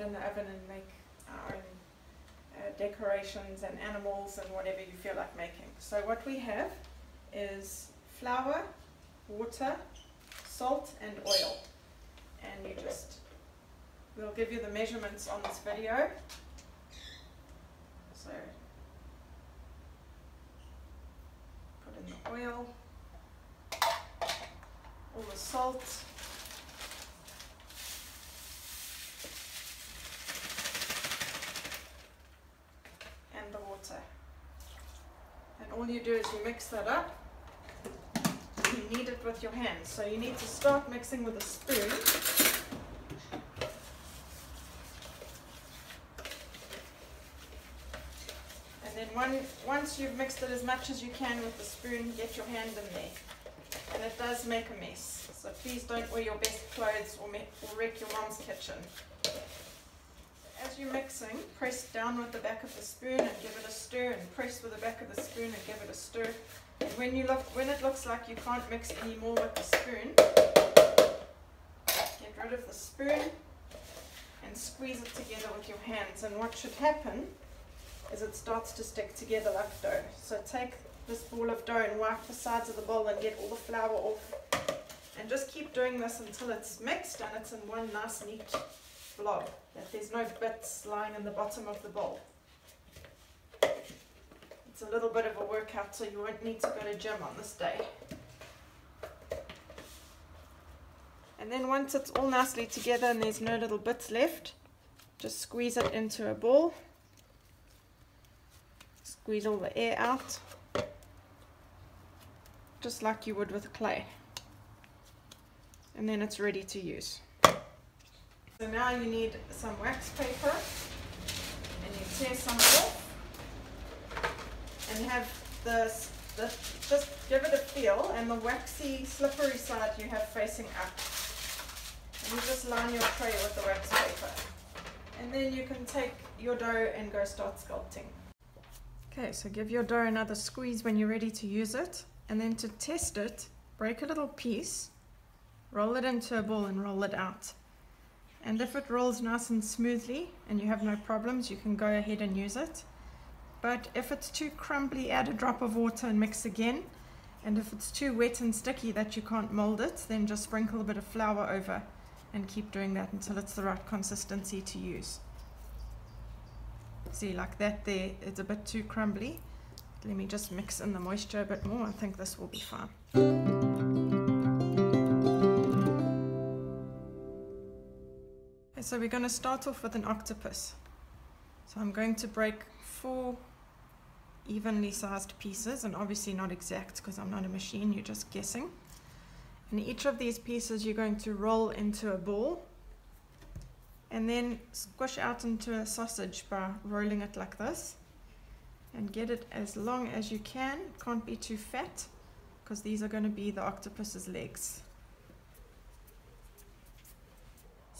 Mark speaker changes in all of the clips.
Speaker 1: in the oven and make our own uh, decorations and animals and whatever you feel like making. So what we have is flour, water, salt and oil. And you just, we'll give you the measurements on this video. So put in the oil, all the salt, and the water. And all you do is you mix that up. You knead it with your hands. So you need to start mixing with a spoon. And then one, once you've mixed it as much as you can with the spoon, get your hand in there. And it does make a mess. So please don't wear your best clothes or, or wreck your mom's kitchen. As you're mixing, press down with the back of the spoon and give it a stir and press with the back of the spoon and give it a stir. And when you look when it looks like you can't mix anymore with the spoon, get rid of the spoon and squeeze it together with your hands. And what should happen is it starts to stick together like dough. So take this ball of dough and wipe the sides of the bowl and get all the flour off. And just keep doing this until it's mixed and it's in one nice neat blob, that there's no bits lying in the bottom of the bowl. It's a little bit of a workout so you won't need to go to gym on this day. And then once it's all nicely together and there's no little bits left, just squeeze it into a ball. Squeeze all the air out, just like you would with clay. And then it's ready to use. So now you need some wax paper and you tear some off and have this, this, just give it a feel and the waxy slippery side you have facing up. And you just line your tray with the wax paper. And then you can take your dough and go start sculpting. Okay, so give your dough another squeeze when you're ready to use it. And then to test it, break a little piece, roll it into a ball and roll it out. And if it rolls nice and smoothly and you have no problems, you can go ahead and use it. But if it's too crumbly, add a drop of water and mix again. And if it's too wet and sticky that you can't mold it, then just sprinkle a bit of flour over and keep doing that until it's the right consistency to use. See, like that there, it's a bit too crumbly. Let me just mix in the moisture a bit more. I think this will be fine. So we're going to start off with an octopus. So I'm going to break four evenly sized pieces and obviously not exact because I'm not a machine, you're just guessing. And each of these pieces you're going to roll into a ball and then squish out into a sausage by rolling it like this and get it as long as you can. Can't be too fat because these are going to be the octopus's legs.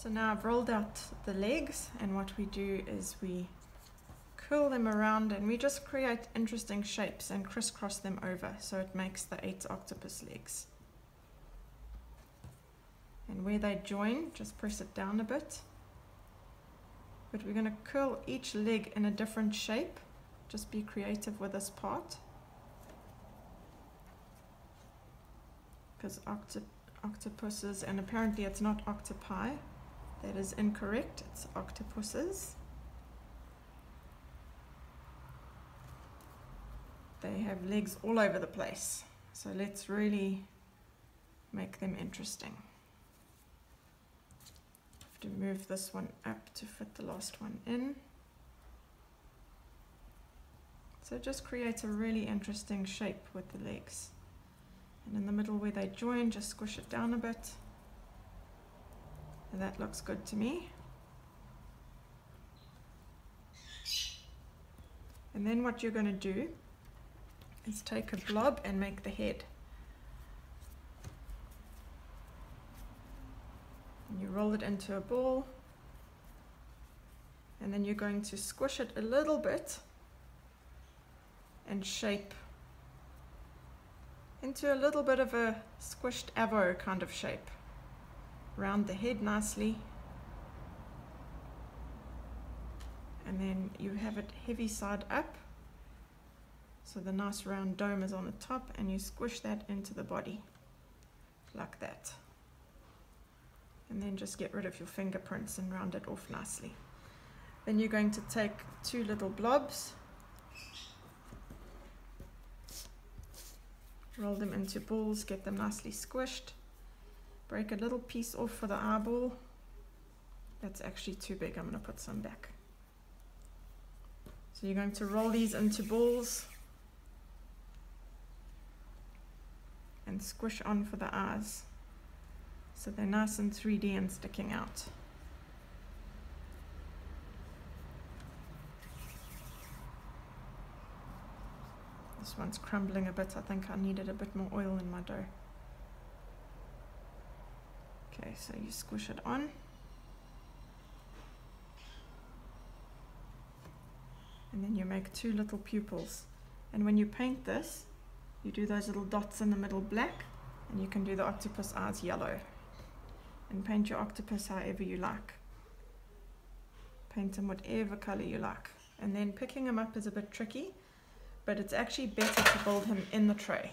Speaker 1: So now I've rolled out the legs and what we do is we curl them around and we just create interesting shapes and crisscross them over so it makes the eight octopus legs. And where they join, just press it down a bit. But we're going to curl each leg in a different shape. Just be creative with this part. Because octop octopuses, and apparently it's not octopi, that is incorrect. It's octopuses. They have legs all over the place. So let's really make them interesting. Have to move this one up to fit the last one in. So just create a really interesting shape with the legs. And in the middle where they join, just squish it down a bit. And that looks good to me. And then what you're going to do is take a blob and make the head. And you roll it into a ball. And then you're going to squish it a little bit and shape into a little bit of a squished avo kind of shape round the head nicely. And then you have it heavy side up. So the nice round dome is on the top and you squish that into the body like that. And then just get rid of your fingerprints and round it off nicely. Then you're going to take two little blobs roll them into balls get them nicely squished break a little piece off for the eyeball that's actually too big I'm going to put some back so you're going to roll these into balls and squish on for the eyes so they're nice and 3D and sticking out. This one's crumbling a bit. I think I needed a bit more oil in my dough. Okay, so you squish it on. and then you make two little pupils. And when you paint this you do those little dots in the middle black and you can do the octopus eyes yellow. And paint your octopus however you like. Paint them whatever color you like. And then picking them up is a bit tricky but it's actually better to build him in the tray